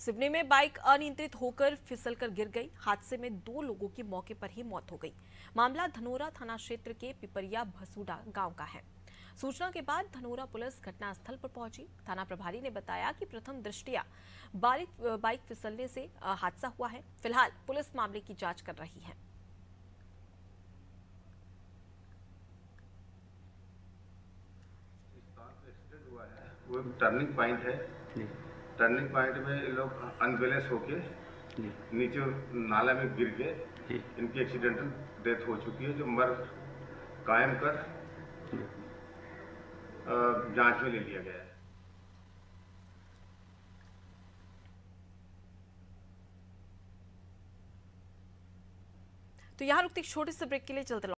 सिवनी में बाइक अनियंत्रित होकर फिसलकर गिर गई। हादसे में दो लोगों की मौके पर ही मौत हो गई। मामला धनोरा थाना क्षेत्र के पिपरिया भसूडा गाँव का है। सूचना के बाद धनोरा पुलिस घटनास्थल पर पहुँची। थाना प्रभारी ने बताया कि प्रथम दृष्टिया बाइक बाइक फिसलने से हादसा हुआ है। फ़िलहाल पुलिस मामले की जाँच कर रही है। एक्सीडेंट हुआ है। वो एक टर्निंग पॉइंट है। टर्निंग पॉइंट में ये लोग अनबैलेंस होके नीचे नाला में गिर के इनकी एक्सीडेंटल डेथ हो चुकी है जो मर कायम कर जाँच में ले लिया गया है। तो यहाँ रुकती एक छोटे से ब्रेक के लिए चलते